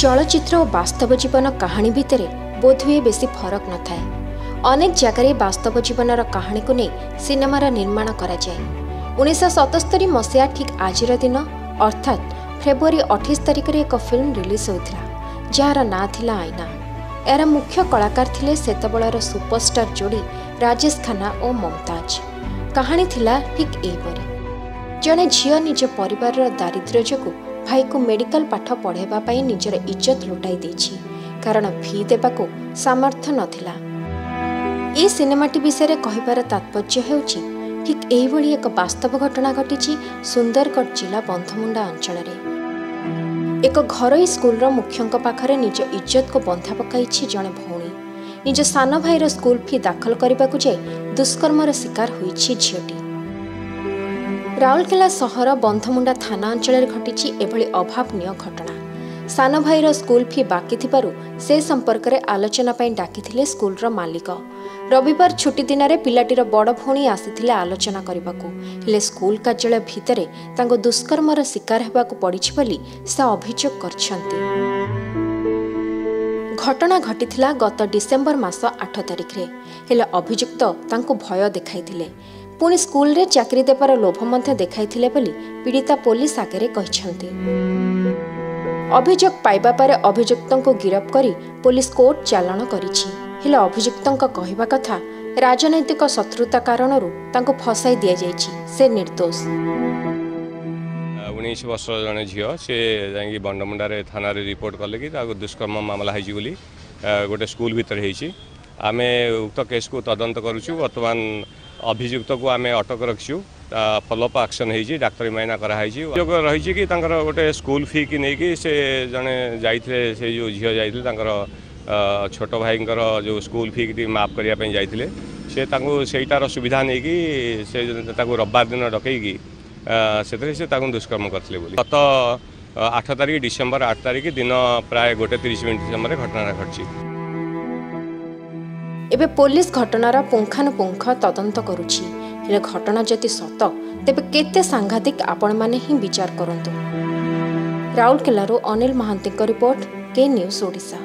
ଚଳଚ୍ଚିତ୍ର ଓ ବାସ୍ତବ ଜୀବନ କାହାଣୀ ଭିତରେ ବୋଧହୁଏ ବେଶୀ ଫରକ ନଥାଏ। ଅନେକ ଜାଗାରେ ବାସ୍ତବ ଜୀବନର କାହାଣୀକୁ ନେଇ ସିନେମାର ନିର୍ମାଣ କରାଯାଏ। ଉଣେଇଶହ ସତସ୍ତରୀ ମସିହା ଠିକ୍ ଆଜିର ଦିନ ଅର୍ଥାତ୍ ଫେବୃଆରୀ ଅଠେଇଶ ତାରିଖରେ ଏକ ଫିଲ୍ମ ରିଲିଜ୍ ହୋଇଥିଲା ଯାହାର ନାଁ ଥିଲା ଆଇନା। ଏହାର ମୁଖ୍ୟ କଳାକାର ଥିଲେ ସେତେବେଳର ସୁପରଷ୍ଟାର ଯୋଡ଼ି ରାଜେଶ ଖାନ୍ନା ଓ ମମତାଜ। କାହାଣୀ ଥିଲା ଠିକ୍ ଏହିପରି। ଜଣେ ଝିଅ ନିଜ ପରିବାରର ଦାରିଦ୍ର୍ୟ ଯୋଗୁଁ ଭାଇକୁ ମେଡିକାଲ ପାଠ ପଢ଼ାଇବା ପାଇଁ ନିଜର ଇଜ୍ଜତ ଲୁଟାଇ ଦେଇଛି। କାରଣ ଫି ଦେବାକୁ ସାମର୍ଥ୍ୟ ନଥିଲା। ଏ ସିନେମାଟି ବିଷୟରେ କହିବାର ତାତ୍ପର୍ଯ୍ୟ ହେଉଛି ଠିକ୍ ଏହିଭଳି ଏକ ବାସ୍ତବ ଘଟଣା ଘଟିଛି ସୁନ୍ଦରଗଡ଼ ଜିଲ୍ଲା ବନ୍ଧମୁଣ୍ଡା ଅଞ୍ଚଳରେ। ଏକ ଘରୋଇ ସ୍କୁଲର ମୁଖ୍ୟଙ୍କ ପାଖରେ ନିଜ ଇଜ୍ଜତକୁ ବନ୍ଧା ପକାଇଛି ଜଣେ ଭଉଣୀ। ନିଜ ସାନ ଭାଇର ସ୍କୁଲ ଫି ଦାଖଲ କରିବାକୁ ଯାଇ ଦୁଷ୍କର୍ମର ଶିକାର ହୋଇଛି ଝିଅଟି। ରାଉରକେଲା ସହର ବନ୍ଧମୁଣ୍ଡା ଥାନା ଅଞ୍ଚଳରେ ଘଟିଛି ଏଭଳି ଅଭାବନୀୟ ଘଟଣା। ସାନ ଭାଇର ସ୍କୁଲ ଫି ବାକି ଥିବାରୁ ସେ ସମ୍ପର୍କରେ ଆଲୋଚନା ପାଇଁ ଡାକିଥିଲେ ସ୍କୁଲର ମାଲିକ। ରବିବାର ଛୁଟି ଦିନରେ ପିଲାଟିର ବଡ଼ ଭଉଣୀ ଆସିଥିଲେ ଆଲୋଚନା କରିବାକୁ। ହେଲେ ସ୍କୁଲ କାର୍ଯ୍ୟାଳୟ ଭିତରେ ତାଙ୍କୁ ଦୁଷ୍କର୍ମର ଶିକାର ହେବାକୁ ପଡ଼ିଛି ବୋଲି ସେ ଅଭିଯୋଗ କରିଛନ୍ତି। ଘଟଣା ଘଟିଥିଲା ଗତ ଡିସେମ୍ବର ମାସ ଆଠ ତାରିଖରେ। ହେଲେ ଅଭିଯୁକ୍ତ ତାଙ୍କୁ ଭୟ ଦେଖାଇଥିଲେ। ପୁଣି ସ୍କୁଲରେ ଚାକିରି ଦେବାର ଲୋଭ ମଧ୍ୟ ଦେଖାଇଥିଲେ ବୋଲି ପୀଡ଼ିତା ପୋଲିସ ଆଗରେ କହିଛନ୍ତି। ଅଭିଯୋଗ ପାଇବା ପରେ ଅଭିଯୁକ୍ତଙ୍କୁ ଗିରଫ କରି ପୋଲିସ କୋର୍ଟ ଚାଲାଣ କରିଛି। ହେଲେ ଅଭିଯୁକ୍ତଙ୍କ କହିବା କଥା ରାଜନୈତିକ ଶତ୍ରୁତା କାରଣରୁ ତାଙ୍କୁ ଫସାଇ ଦିଆଯାଇଛି ସେ ନିର୍ଦ୍ଦୋଷ। ଉଣେଇଶ ବର୍ଷର ଜଣେ ଝିଅ ସେ ଯାଇକି ବଣ୍ଡମୁଣ୍ଡାରେ ଥାନାରେ ରିପୋର୍ଟ କଲେ କି ତାକୁ ଦୁଷ୍କର୍ମ ମାମଲା ହେଇଛି ବୋଲି ଗୋଟେ ସ୍କୁଲ ଭିତରେ ହେଇଛି। ଆମେ ଉକ୍ତ କେସ୍କୁ ତଦନ୍ତ କରୁଛୁ। ବର୍ତ୍ତମାନ ଅଭିଯୁକ୍ତକୁ ଆମେ ଅଟକ ରଖିଛୁ ତା ଫଲୋଅପ୍ ଆକ୍ସନ୍ ହେଇଛି ଡାକ୍ତରୀ ମାଇନା କରାହେଇଛି ଅଭିଯୋଗ ରହିଛି କି ତାଙ୍କର ଗୋଟେ ସ୍କୁଲ ଫି କି ନେଇକି ସେ ଜଣେ ଯାଇଥିଲେ ସେ ଯେଉଁ ଝିଅ ଯାଇଥିଲେ ତାଙ୍କର ଛୋଟ ଭାଇଙ୍କର ଯେଉଁ ସ୍କୁଲ ଫି କି ମାଫ୍ କରିବା ପାଇଁ ଯାଇଥିଲେ ସେ ତାଙ୍କୁ ସେଇଟାର ସୁବିଧା ନେଇକି ସେ ତାକୁ ରବିବାର ଦିନ ଡକେଇକି ସେଥିରେ ସେ ତାଙ୍କୁ ଦୁଷ୍କର୍ମ କରିଥିଲେ ବୋଲି। ଗତ ଆଠ ତାରିଖ ଡିସେମ୍ବର ଆଠ ତାରିଖ ଦିନ ପ୍ରାୟ ଗୋଟେ ତିରିଶ ମିନିଟ୍ ସମୟରେ ଘଟଣାଟା ଘଟିଛି। ଏବେ ପୋଲିସ ଘଟଣାର ପୁଙ୍ଖାନୁପୁଙ୍ଖ ତଦନ୍ତ କରୁଛି। ହେଲେ ଘଟଣା ଯଦି ସତ ତେବେ କେତେ ସାଂଘାତିକ ଆପଣମାନେ ହିଁ ବିଚାର କରନ୍ତୁ। ରାଉରକେଲାରୁ ଅନିଲ ମହାନ୍ତିଙ୍କ ରିପୋର୍ଟ କେ ନ୍ୟୁଜ୍ ଓଡ଼ିଶା।